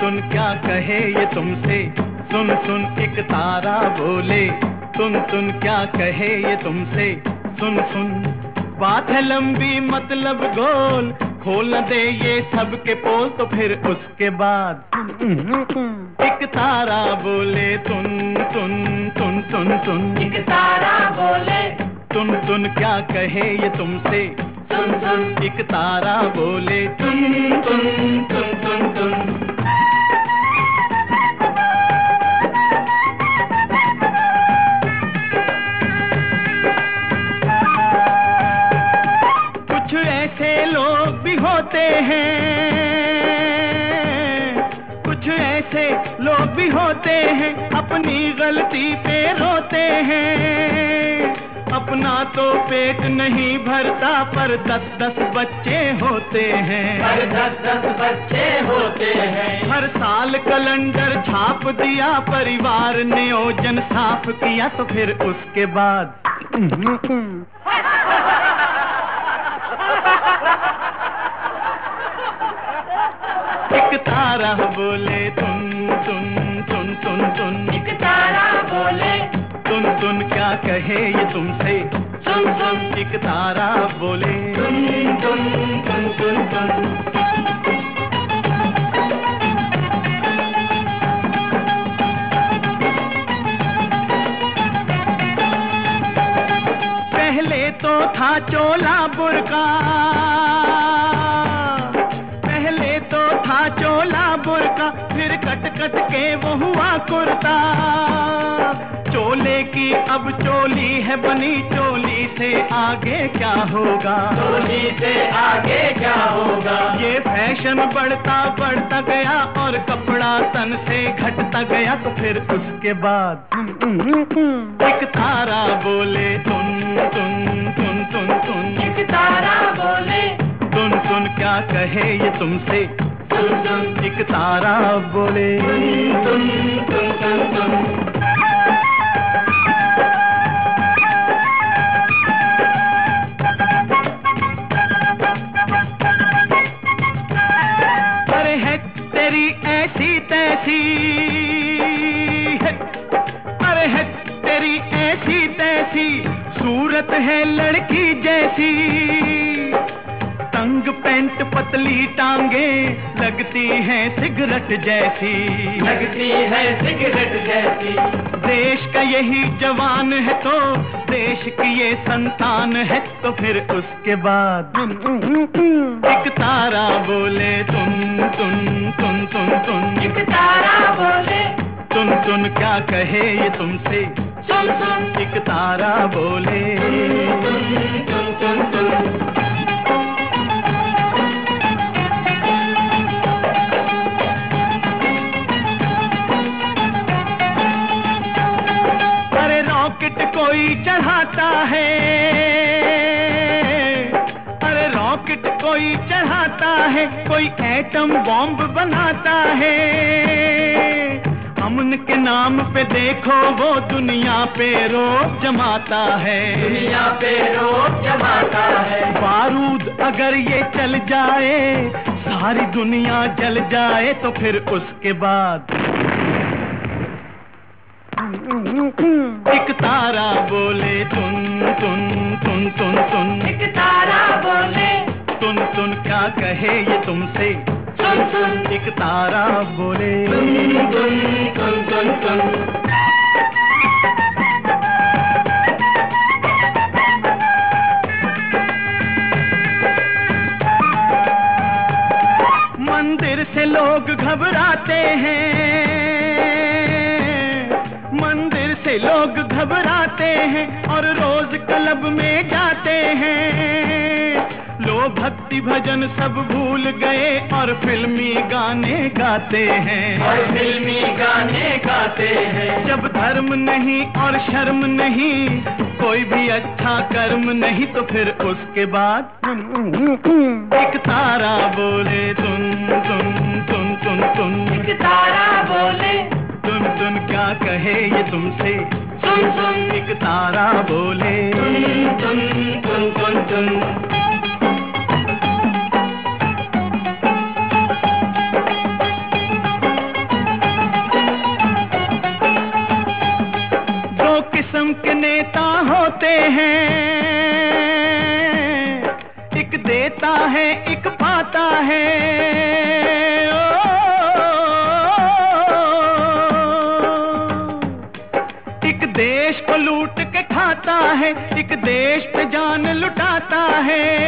सुन क्या कहे ये तुमसे? सुन सुन एक तारा बोले सुन सुन क्या कहे ये तुमसे? सुन सुन बात है लंबी मतलब गोल खोल दे ये सबके पोल तो फिर उसके बाद। एक तारा बोले तुन तुन तुन तुन तुन एक तारा बोले तुन तुन क्या कहे ये तुमसे? सुन सुन एक तारा बोले तुन तुन तुन तुन तुन कुछ ऐसे लोग भी होते हैं, कुछ ऐसे लोग भी होते हैं, अपनी गलती पे रोते हैं। अपना तो पेट नहीं भरता पर दस दस बच्चे होते हैं। हर दस दस बच्चे होते हैं। हर साल कैलेंडर छाप दिया परिवार ने नियोजन साफ़ किया तो फिर उसके बाद एक तारा बोले तुन तुन तुन क्या कहे ये तुमसे? सुन सुन। एक तारा बोले। तुम तुम तुम तुम तुम पहले तो था चोला बुरका। पहले तो था चोला बुरका फिर कट कट के वो हुआ कुर्ता। की अब चोली है बनी चोली से आगे क्या होगा? चोली से आगे क्या होगा? ये फ़ैशन बढ़ता बढ़ता गया और कपड़ा तन से घटता गया तो फिर उसके बाद एक तारा बोले तुम तुम तुम तुम तुम। एक तारा बोले। तुन तुन क्या कहे ये तुमसे? एक तारा बोले। तुम तुम तुम तुम। ऐसी तैसी। है अरे है तेरी ऐसी तैसी। सूरत है लड़की जैसी। तंग पैंट पतली टांगे लगती है सिगरेट जैसी। लगती है सिगरेट जैसी। देश का यही जवान है तो देश की ये संतान है तो फिर उसके बाद। एक तारा बोले तुम तुम तुम तुम तुम एक तारा बोले। तुम तुम क्या कहे ये तुमसे? सुन सुन। एक तारा बोले। तुम अरे रॉकेट कोई चढ़ाता है कोई चढ़ाता है कोई एटम बॉम्ब बनाता है। अमन के नाम पे देखो वो दुनिया पे रोक जमाता है। दुनिया पे रोक जमाता है। बारूद अगर ये चल जाए सारी दुनिया जल जाए तो फिर उसके बाद एक तारा बोले तुन तुन तुन तुन तुन। एक तारा बोले तुन क्या कहे ये तुमसे। सुन सुन। एक तारा बोले। मंदिर से लोग घबराते हैं। मंदिर से लोग घबराते हैं और रोज क्लब में जाते हैं। भक्ति भजन सब भूल गए और फिल्मी गाने गाते हैं। और फिल्मी गाने गाते हैं। जब धर्म नहीं और शर्म नहीं कोई भी अच्छा कर्म नहीं तो फिर उसके बाद एक तारा बोले तुम तुम तुम तुम तुम। एक तारा बोले। तुम तुम क्या कहे ये तुमसे? सुन सुन। एक तारा बोले। तुम तुम तुम तुम तुम। हैं। एक देता है, एक पाता है। एक देश को लूट के खाता है, एक देश पे जान लुटाता है।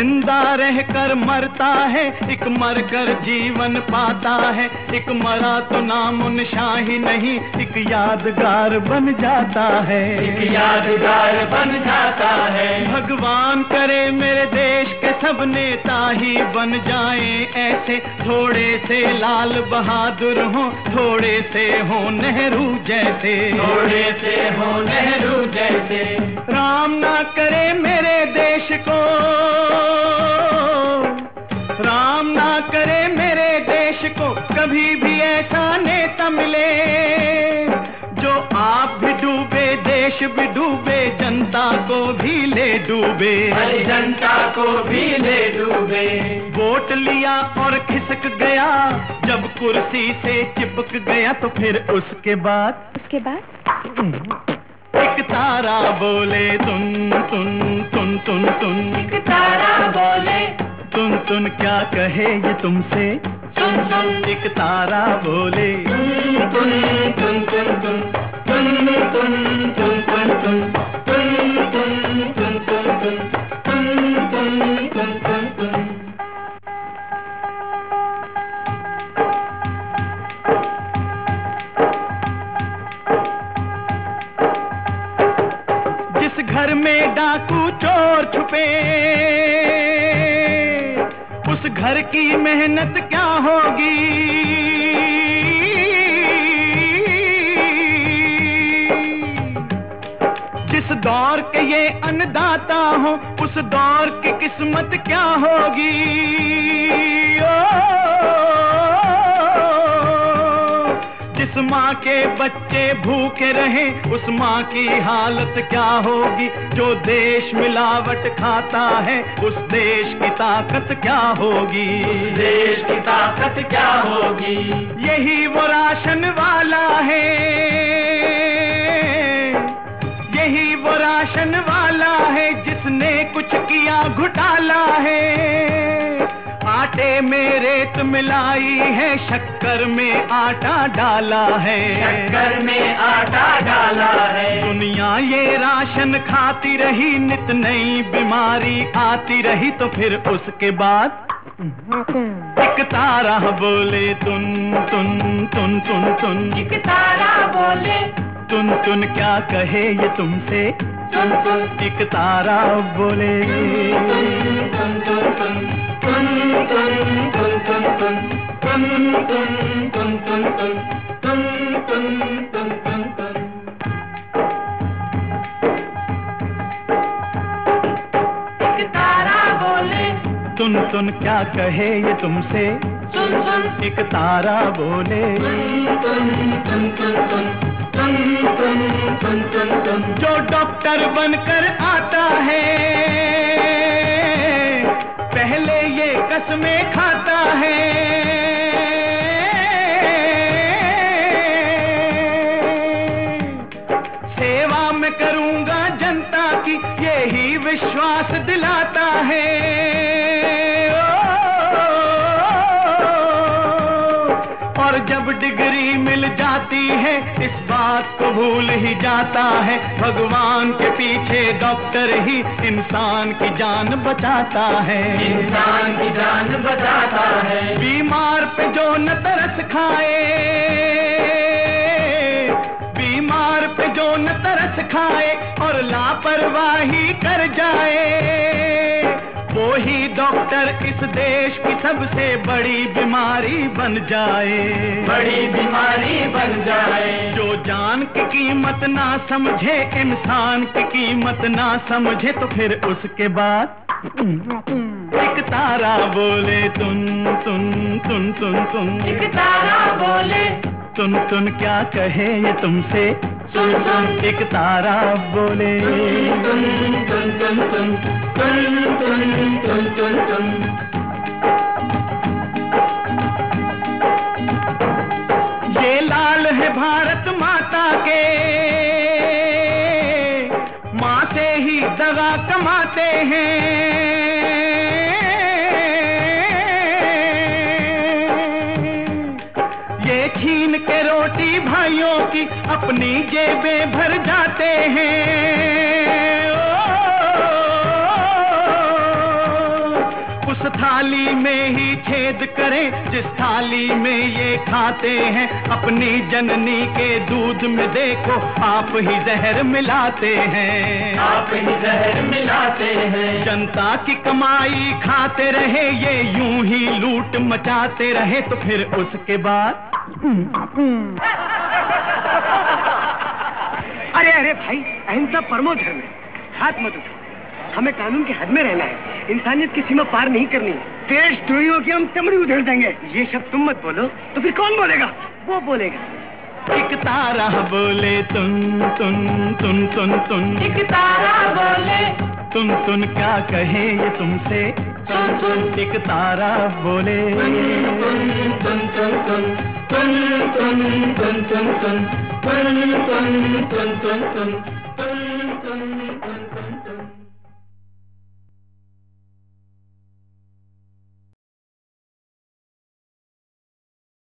ज़िंदा रहकर मरता है एक मरकर जीवन पाता है। एक मरा तो नाम निशाही नहीं एक यादगार बन जाता है। एक यादगार बन जाता है। भगवान करे मेरे देश के सब नेता ही बन जाए ऐसे। थोड़े से लाल बहादुर हो थोड़े से हो नेहरू जैसे। थोड़े से हो नेहरू जैसे। राम ना करे मेरे देश को देश भी डूबे जनता को भी ले डूबे। हर जनता को भी ले डूबे। वोट लिया और खिसक गया जब कुर्सी से चिपक गया तो फिर उसके बाद उसके बाद? एक तारा बोले तुन तुन तुन तुन तुन। एक तारा बोले तुन तुन क्या कहे ये तुमसे? सुन सुन एक तारा बोले तुन तुन तुन तुन तुन तुन तुन तुन। Thank you. अन्नदाता हो उस दौर की किस्मत क्या होगी? ओ, जिस माँ के बच्चे भूखे रहे उस माँ की हालत क्या होगी? जो देश मिलावट खाता है उस देश की ताकत क्या होगी? देश की ताकत क्या होगी? यही वो राशन वाला है। यही वो राशन वाला है जिसने कुछ किया घुटाला है। आटे में रेत मिलाई है शक्कर में आटा डाला है। शक्कर में आटा डाला है। दुनिया ये राशन खाती रही नित नई बीमारी आती रही तो फिर उसके बाद एक तारा बोले तुन तुन तुन तुन तुन। एक तारा बोले तुन तुन क्या कहे ये तुमसे तुन तुन एक तारा बोले तुन तुन तुन तुन तुन तुन तुन तुन तुन तुन तुन तुन तुन तुन तुन तुन तुन तुन एक तारा बोले तुन तुन क्या कहे ये तुमसे सुन सुन एक तारा बोले तुन तुन तुन तुन तुन तुन तुन तुन तुन जो डॉक्टर बनकर आता है, पहले ये कसमें खाता है। सेवा में करूँगा जनता की यही विश्वास दिलाता है। डिग्री मिल जाती है इस बात को भूल ही जाता है। भगवान के पीछे डॉक्टर ही इंसान की जान बचाता है। इंसान की जान बचाता है। बीमार पे जो न तरस खाए बीमार पे जो न तरस खाए और लापरवाही कर जाए। वो ही डॉक्टर इस देश की सबसे बड़ी बीमारी बन जाए। बड़ी बीमारी बन जाए। जो जान की कीमत ना समझे इंसान की कीमत ना समझे तो फिर उसके बाद एक तारा बोले तुन तुन तुन तुन तुन एक तारा बोले। तुन तुन क्या कहे ये तुमसे? एक तारा बोले। ये लाल है भारत माता के। माँ से ही दवा कमाते हैं। अपनी जेबें भर जाते हैं। उस थाली में ही छेद करें जिस थाली में ये खाते हैं। अपनी जननी के दूध में देखो आप ही जहर मिलाते हैं। आप ही जहर मिलाते हैं। जनता की कमाई खाते रहे ये यूँ ही लूट मचाते रहे तो फिर उसके बाद? अरे अरे भाई अहिंसा परमो धर्म है। हाथ मत उठाओ। हमें कानून के हद में रहना है। इंसानियत की सीमा पार नहीं करनी है। देशद्रोहियों की हम चमड़ी उधेड़ देंगे। ये शब्द तुम मत बोलो तो फिर कौन बोलेगा? वो बोलेगा। एक तारा बोले तुम तुम तुम तुम तुन एक तारा बोले तुम तुम क्या कहे ये तुमसे? सुन सुन एक तारा बोले तुन तुन तुन तुन तुन तुन तुन तुन तुन तुन तुन तुन तुन तुन